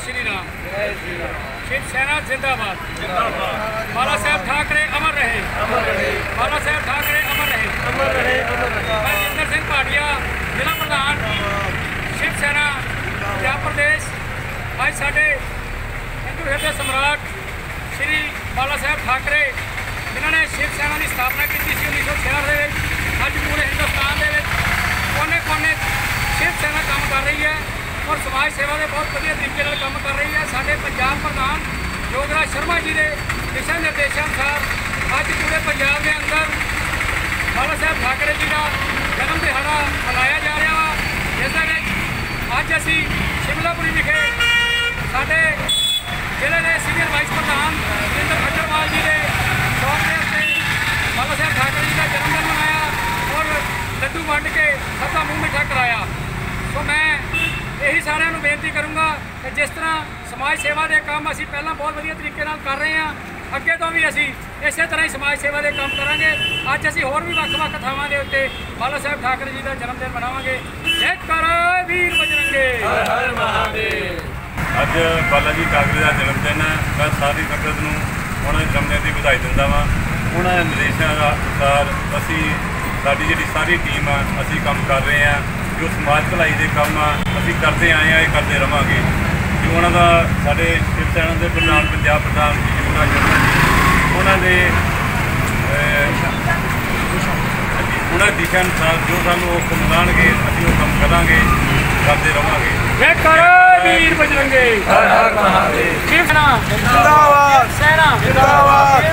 ਸ਼ਿਵ ਸੈਨਾ ਜਿੰਦਾਬਾਦ ਬਾਲਾ ਸਾਹਿਬ ਠਾਕਰੇ ਅਮਰ ਰਹੇ ਬਾਲਾ ਸਾਹਿਬ ਠਾਕਰੇ ਅਮਰ ਰਹੇ ਮੈਂ ਜਿੰਦਰ ਸਿੰਘ ਭਾਟੀਆ ਜ਼ਿਲ੍ਹਾ ਪ੍ਰਧਾਨ ਸ਼ਿਵ ਸੈਨਾ ਪੰਜਾਬ ਪ੍ਰਦੇਸ਼ ਅੱਜ ਸਾਡੇ ਹਿੰਦੂ ਹਿਰਦੇ ਸਮਰਾਟ ਸ਼੍ਰੀ ਬਾਲਾ ਸਾਹਿਬ ਠਾਕਰੇ ਜਿਨ੍ਹਾਂ ਨੇ ਸ਼ਿਵ ਸੈਨਾ ਦੀ ਸਥਾਪਨਾ ਕੀਤੀ ਸੀ 1966 ਦੇ ਵਿੱਚ ਅੱਜ ਪੂਰੇ ਹਿੰਦੁਸਤਾਨ ਦੇ ਵਿੱਚ ਕੋਨੇ-ਕੋਨੇ ਸ਼ਿਵ ਸੈਨਾ ਕੰਮ ਕਰ ਰਹੀ ਹੈ ਔਰ ਸਮਾਜ ਸੇਵਾ ਦੇ ਬਹੁਤ ਵਧੀਆ ਤਰੀਕੇ ਨਾਲ ਕੰਮ ਕਰ ਰਹੀ ਹੈ। ਸਾਡੇ ਪੰਜਾਬ ਪ੍ਰਧਾਨ ਯੋਗਰਾਜ ਸ਼ਰਮਾ ਜੀ ਦੇ ਦਿਸ਼ਾ ਨਿਰਦੇਸ਼ਾਂ ਅਨੁਸਾਰ ਅੱਜ ਪੂਰੇ ਪੰਜਾਬ ਦੇ ਅੰਦਰ ਬਾਲਾ ਸਾਹਿਬ ਠਾਕਰੇ ਜੀ ਦਾ ਜਨਮ ਦਿਹਾੜਾ ਮਨਾਇਆ ਜਾ ਰਿਹਾ ਵਾ। ਜਿਸ ਦੇ ਵਿੱਚ ਅੱਜ ਅਸੀਂ ਸ਼ਿਮਲਾਪੁਰੀ ਵਿਖੇ ਸਾਡੇ ਜ਼ਿਲ੍ਹੇ ਦੇ ਸੀਨੀਅਰ ਵਾਈਸ ਪ੍ਰਧਾਨ ਜਿੰਦਰ ਅਗਰਵਾਲ ਜੀ ਦੇ ਸ਼ੌਕ ਦੇ ਉੱਤੇ ਬਾਲਾ ਸਾਹਿਬ ਠਾਕਰੇ ਜੀ ਦਾ ਜਨਮ ਦਿਨ ਮਨਾਇਆ ਔਰ ਲੱਡੂ ਵੰਡ ਕੇ ਸੱਤਾ ਦਾ ਮੂੰਹ ਇਹੀ ਸਾਰਿਆਂ ਨੂੰ ਬੇਨਤੀ ਕਰੂੰਗਾ ਕਿ ਜਿਸ ਤਰ੍ਹਾਂ ਸਮਾਜ ਸੇਵਾ ਦੇ ਕੰਮ ਅਸੀਂ ਪਹਿਲਾਂ ਬਹੁਤ ਵਧੀਆ ਤਰੀਕੇ ਨਾਲ ਕਰ ਰਹੇ ਹਾਂ, ਅੱਗੇ ਤੋਂ ਵੀ ਅਸੀਂ ਇਸੇ ਤਰ੍ਹਾਂ ਹੀ ਸਮਾਜ ਸੇਵਾ ਦੇ ਕੰਮ ਕਰਾਂਗੇ। ਅੱਜ ਅਸੀਂ ਹੋਰ ਵੀ ਵੱਖ-ਵੱਖ ਥਾਵਾਂ ਦੇ ਉੱਤੇ ਬਾਲਾ ਸਾਹਿਬ ਠਾਕਰੇ ਜੀ ਦਾ ਜਨਮ ਦਿਨ ਮਨਾਵਾਂਗੇ। ਜੈ ਕਰ ਵੀਰ ਬਜਰੰਗੇ। ਅੱਜ ਬਾਲਾ ਜੀ ਠਾਕਰੇ ਦਾ ਜਨਮ ਦਿਨ ਹੈ। ਮੈਂ ਸਾਰੀ ਸੰਗਤ ਨੂੰ ਉਹਨਾਂ ਦੇ ਜਨਮ ਦਿਨ ਦੀ ਵਧਾਈ ਦਿੰਦਾ ਵਾਂ। ਉਹਨਾਂ ਦੇ ਨਿਰਦੇਸ਼ਾਂ ਅਨੁਸਾਰ ਅਸੀਂ ਸਾਡੀ ਜਿਹੜੀ ਸਾਰੀ ਟੀਮ ਆ, ਅਸੀਂ ਕੰਮ ਕਰ ਰਹੇ ਆ ਜੋ ਸਮਾਜ ਭਲਾਈ ਦੇ ਕੰਮ ਆ ਅਸੀਂ ਕਰਦੇ ਆਏ ਆ ਇਹ ਕਰਦੇ ਰਵਾਂਗੇ। ਜੋ ਉਹਨਾਂ ਦਾ ਸਾਡੇ ਸ਼ਿਵ ਸੈਨਾ ਦੇ ਪ੍ਰਧਾਨ ਪੰਜਾਬ ਪ੍ਰਧਾਨ ਜੀ ਸ਼ਰਮਾ ਜੀ ਉਹਨਾਂ ਦੇ ਉਹਨਾਂ ਦੀ ਦਿਸ਼ਾ ਅਨੁਸਾਰ ਜੋ ਸਾਨੂੰ ਉਹ ਹੁਕਮ ਲਾਣਗੇ ਅਸੀਂ ਉਹ ਕੰਮ ਕਰਾਂਗੇ ਕਰਦੇ ਰਵਾਂਗੇ। ਜੈ ਕਰ ਵੀਰ ਬਜਰੰਗੇ। ਹਰ ਹਰ ਮਹਾਦੇਵ। ਜਿੰਦਾਬਾਦ। ਸੈਨਾ ਜਿੰਦਾਬਾਦ।